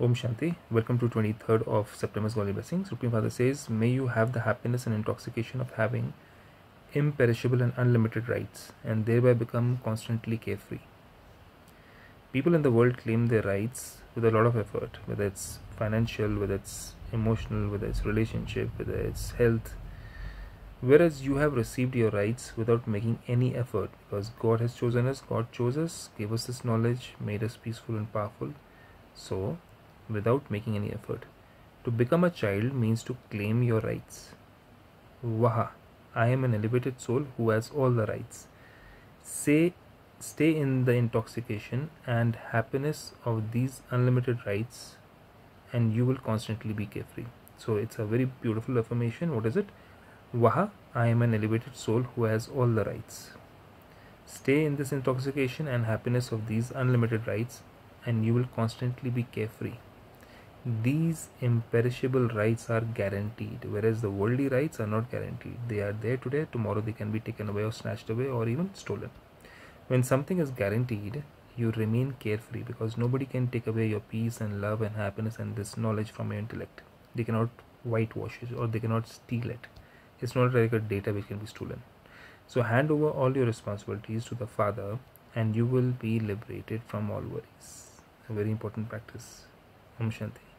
Om Shanti. Welcome to 23rd of September's Godly Blessings. Supreme Father says, May you have the happiness and intoxication of having imperishable and unlimited rights and thereby become constantly carefree. People in the world claim their rights with a lot of effort, whether it's financial, whether it's emotional, whether it's relationship, whether it's health. Whereas you have received your rights without making any effort because God has chosen us, God chose us, gave us this knowledge, made us peaceful and powerful. So, without making any effort. To become a child means to claim your rights. Waha, I am an elevated soul who has all the rights. Say, stay in the intoxication and happiness of these unlimited rights, and you will constantly be carefree. So it's a very beautiful affirmation. What is it? Waha, I am an elevated soul who has all the rights. Stay in this intoxication and happiness of these unlimited rights, and you will constantly be carefree these imperishable rights are guaranteed whereas the worldly rights are not guaranteed. They are there today tomorrow they can be taken away or snatched away or even stolen. When something is guaranteed you remain carefree because nobody can take away your peace and love and happiness and this knowledge from your intellect. They cannot whitewash it or they cannot steal it. It's not like a data which can be stolen. So hand over all your responsibilities to the father and you will be liberated from all worries. A very important practice. Om shanti